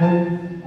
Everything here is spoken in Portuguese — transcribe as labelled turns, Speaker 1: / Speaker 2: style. Speaker 1: Hum.